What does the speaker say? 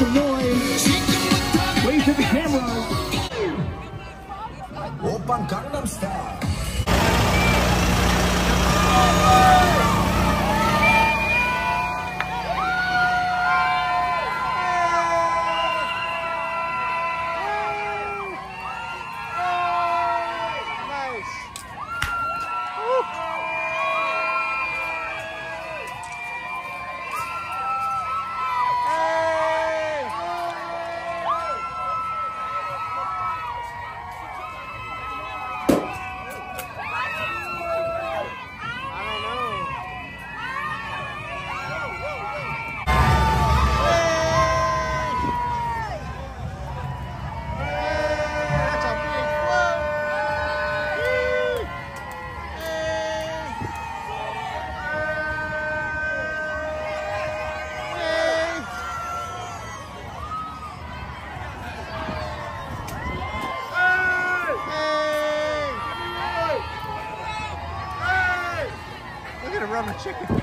some noise. Wave to the camera. Open Gangnam Style. chicken.